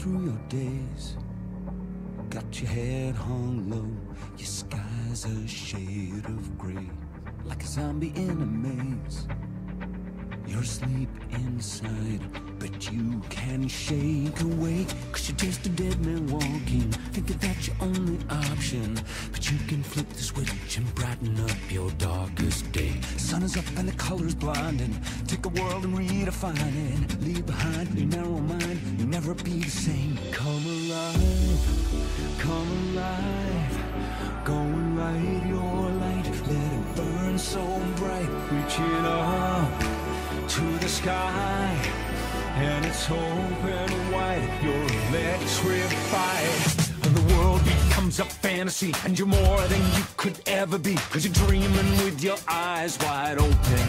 through your days. Got your head hung low, your sky's a shade of gray, like a zombie in a maze. You're asleep inside, but you can shake awake. Cause you're just a dead man walking, thinking that's your only option. But you can flip the switch and brighten up your darkest day. Sun is up and the color's blinding. Take a world and redefine it. Leave behind your never be the same. Come alive, come alive. Go and light your light, let it burn so bright. Reaching up to the sky. And it's open wide. You're electrified. And the world becomes a fantasy. And you're more than you could ever be. Cause you're dreaming with your eyes wide open.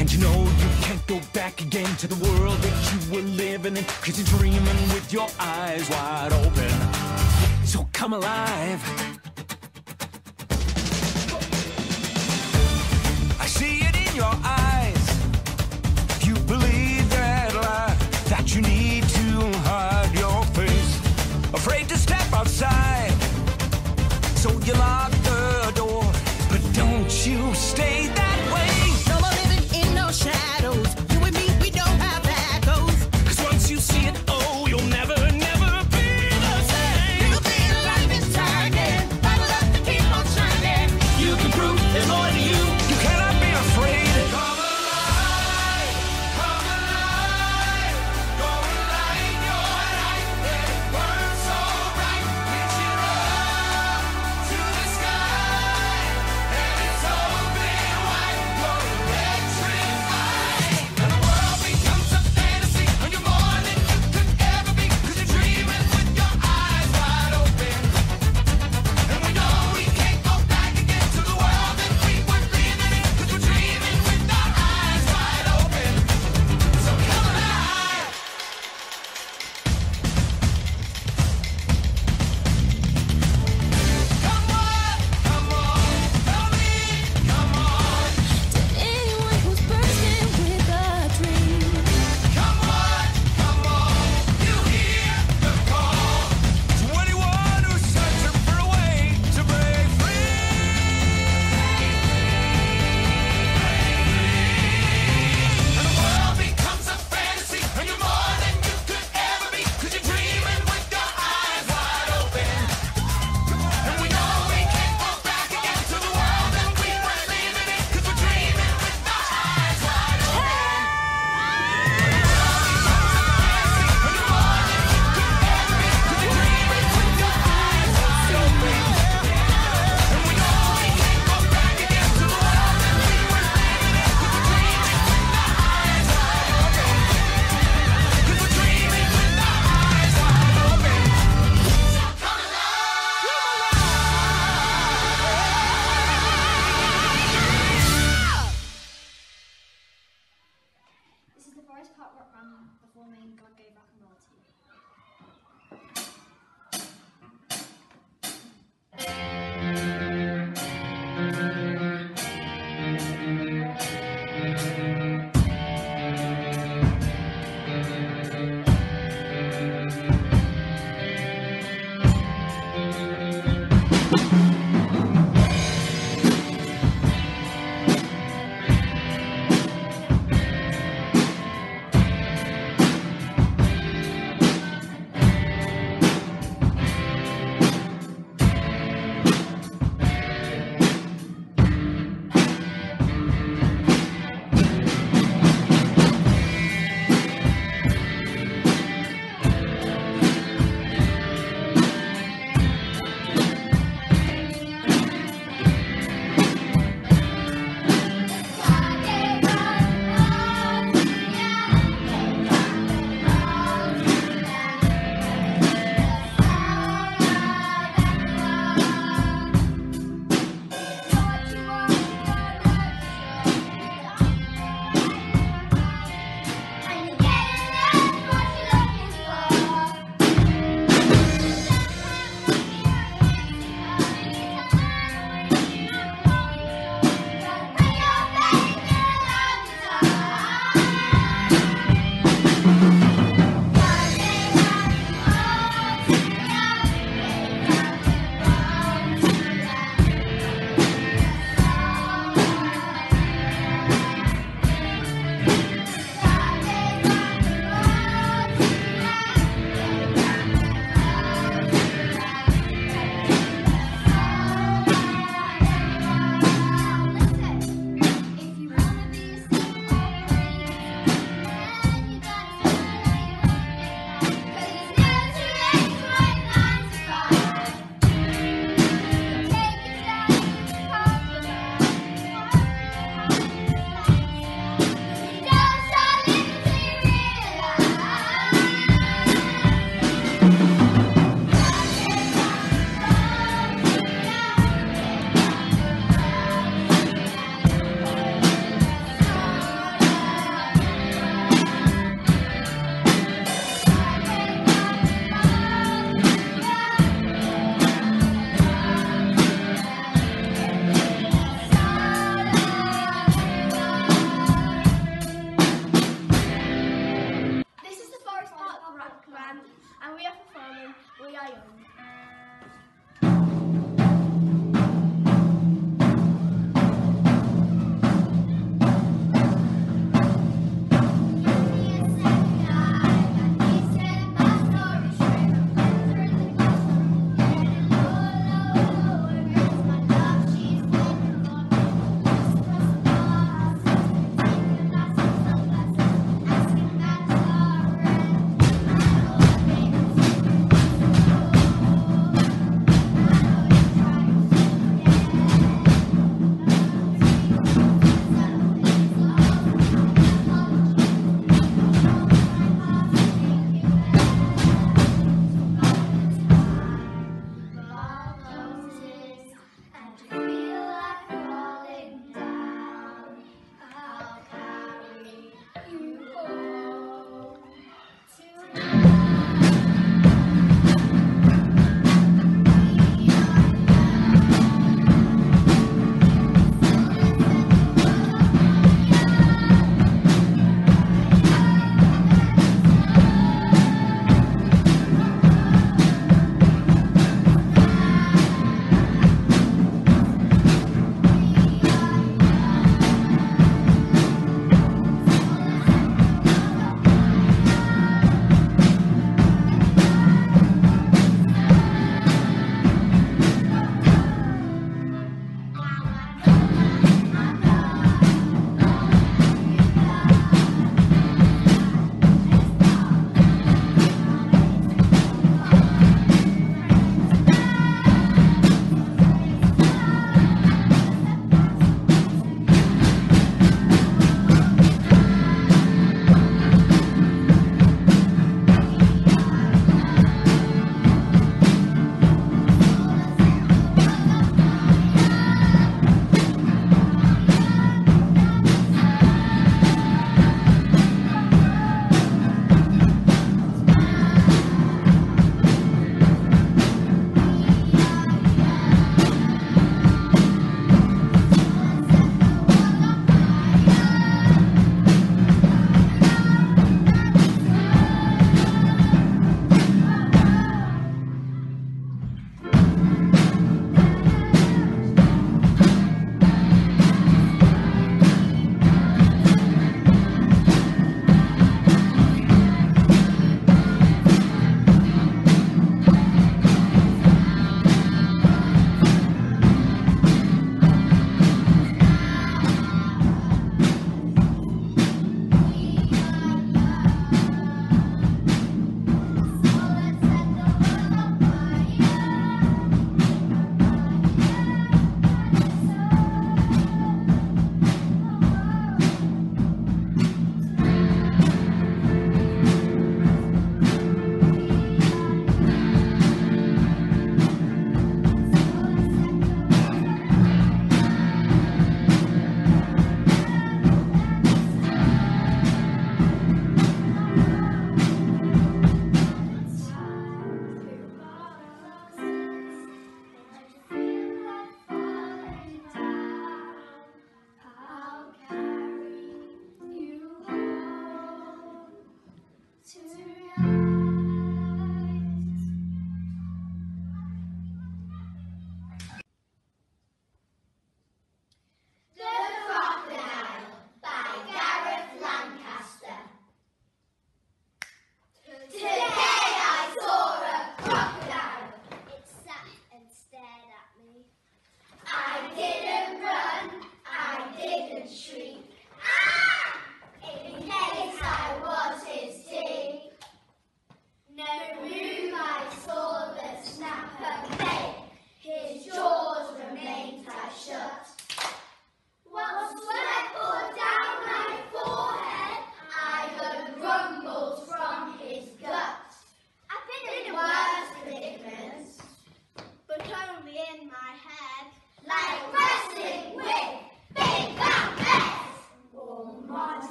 And you know you can't go back again to the world that you were living in. Cause you're dreaming with your eyes wide open. So come alive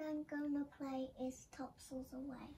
I'm going to play is Topsails Away.